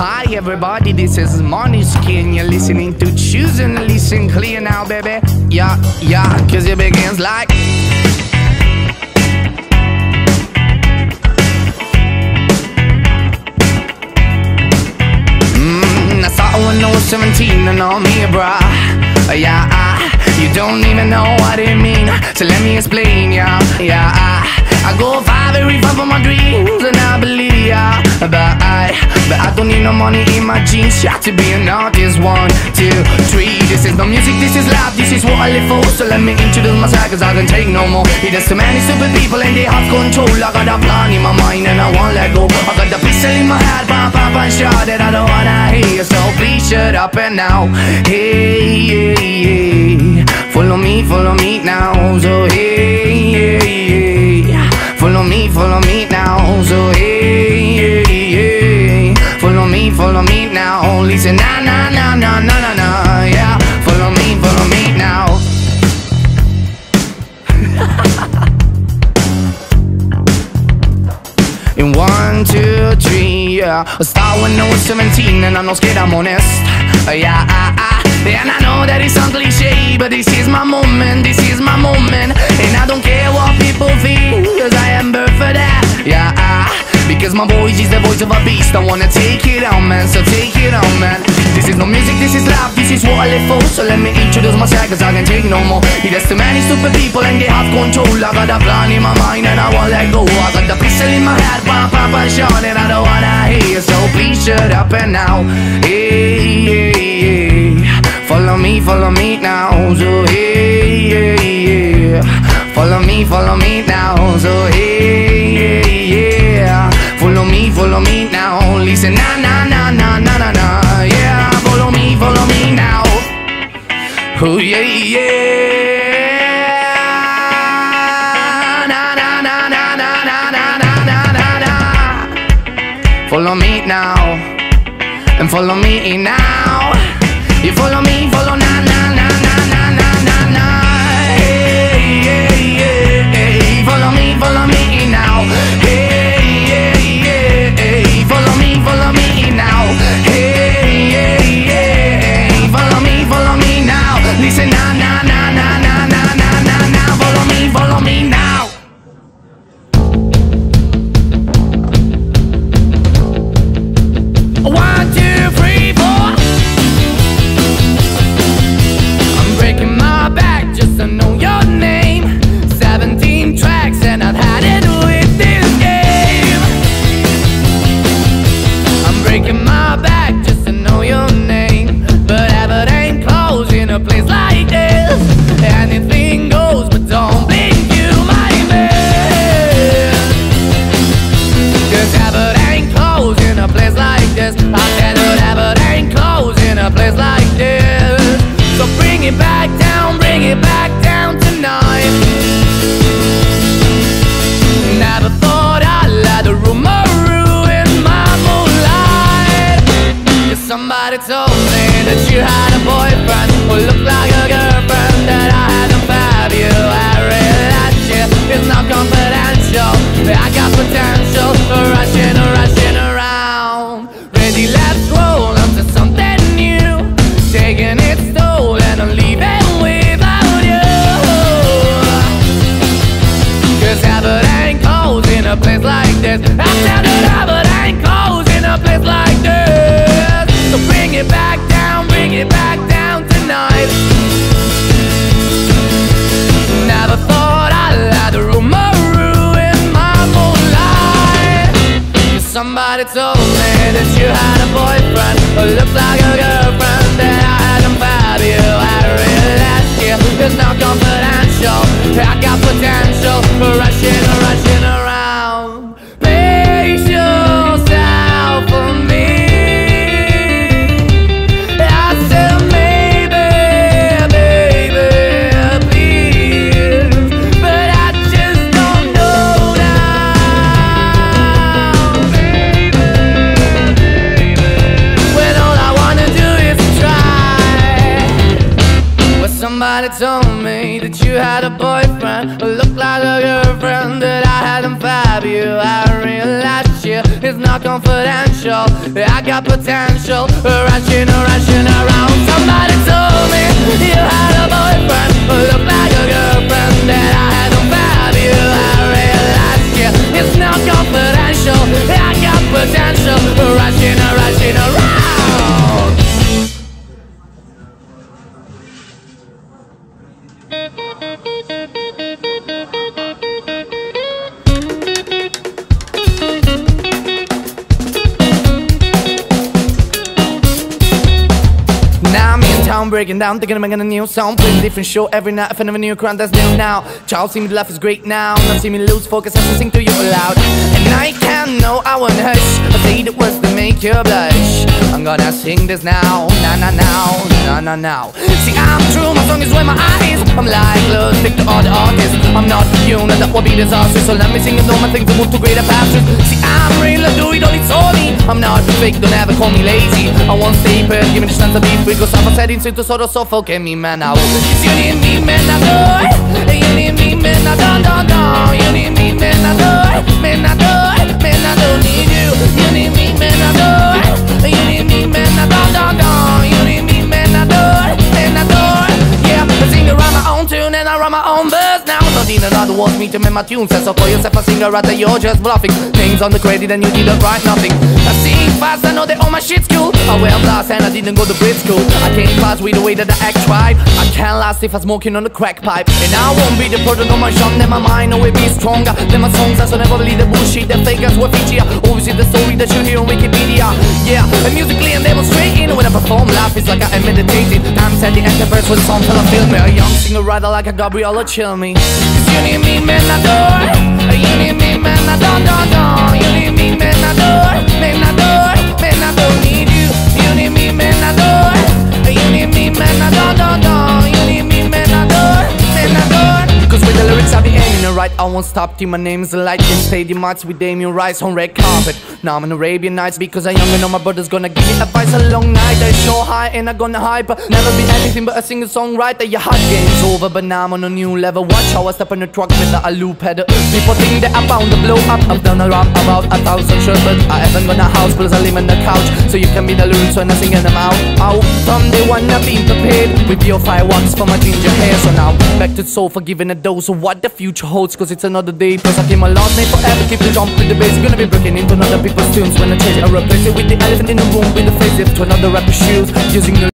Hi everybody, this is Måneskin You're listening to Choosing to Listen Clear now baby. Yeah, yeah, cause it begins like Mmm, I saw when I was 17 and all me bruh. Yeah, I, you don't even know what it mean. So let me explain, yeah, yeah. I, I go far, very far from my dreams, but I don't need no money in my jeans. Got to be an artist. One, two, three. This is no music, this is life, this is what I live for. So let me introduce myself, cause I can take no more. There's too many stupid people and they have control. I got a plan in my mind and I won't let go. I got the pistol in my head, pop, pop, and shot that I don't wanna hear. So please shut up and now. Hey. Follow me, follow me now. So hey. Follow me, follow me now. So hey, now. Listen, na na na na na na. Yeah, follow me, follow me now. In one, two, three, yeah. I started when I was 17 and I'm not scared, I'm honest. Uh, yeah, ah, ah. And I know that it sounds cliche, but this is my moment, this is my moment. And I don't care what people think, cause I am that. My voice is the voice of a beast. I wanna take it on, man, so take it on, man. This is no music, this is life, this is what I live for. So let me introduce myself, cause I can take no more. There's too many stupid people and they have control. I got a plan in my mind and I won't let go. I got the pistol in my head, pop, pop, and shot, and I don't wanna hear. So please shut up and now. Hey, hey, hey. Follow me, follow me now. So hey, hey, yeah. Follow me, follow me now. So hey, Follow me now, and follow me now. You follow me, follow na Somebody told me that you had a boyfriend who looked like a girlfriend that I had to fab you. I realized you it's not confidential. I got potential for rushing, rushing somebody told me that you had a boyfriend who looked like a girlfriend that I had to fab you. I realized you is not confidential. I got potential, rushing, rushing around. Somebody told me you had a boyfriend, breaking down, thinking I'm making a new song. Playing a different show every night, if I never knew a crown that's new now. Child see me laugh is great now. Now see me lose focus as I sing to you aloud. And I can't know I won't hush. I say the words to make you blush. I'm gonna sing this now, na na now, na na now. See I'm true, my song is where my eyes. Like look, stick to all the artists. I'm not human, that would be disastrous. So let me sing and know my things to move to greater pastures. See I'm real, I do it all, it's all me. I'm not fake, don't ever call me lazy. I won't stay put, give me the chance to be free. Cause I'm setting into sort of suffocate me, man. Now, Cause you need me, man, I know. You need me, man, I don't, don't, don't. You need me, man, I know. Man, I know. Man, I don't need you. You need me, man, I know. You need me, man, I don't. In another words, me to make my tune. Says so call yourself a singer, rather you're just bluffing. Names on the credit and you didn't write nothing. I sing fast, I know that all my shit's cool. I wear blast and I didn't go to Brit school. I can't pass with the way that I act right. I can't last if I'm smoking on the crack pipe. And I won't be the product of my shop, then my mind will be stronger. Then my songs, I so never believe the bullshit. that fakers were feature. Always see the story that you hear on Wikipedia. Yeah, and musically I'm demonstrating. When I perform, life is like I am meditating. I'm setting the verse with a song till I feel me. A young singer writer like a Gabriella chill me. Cause you need me, man, I do. You need me, man, I don't, don't, don't. You need me, man, I do. I won't stop till my name's the light. Can stadium march with Damien Rice on red carpet. Now I'm in Arabian Nights because I'm young and know my brother's gonna give me advice a long night. I show high and I gonna hype. Never be anything but a singer songwriter. Your hot game's over, but now I'm on a new level. Watch how I step in the truck with the alu pedal. People think that I'm bound to blow up. I've done a rap about a thousand shows, but I haven't got a house, plus I live on the couch. So you can be the loons when I'm them out. Out from day one, I've been prepared with your fireworks for my ginger hair. So now back to soul for giving a dose of what the future holds, cause it's another day. Plus I keep my last name forever, keep the jump with the bass. Gonna be breaking into another people's tunes when I change it. I replace it with the elephant in the room with the face it to another rapper's shoes. Using the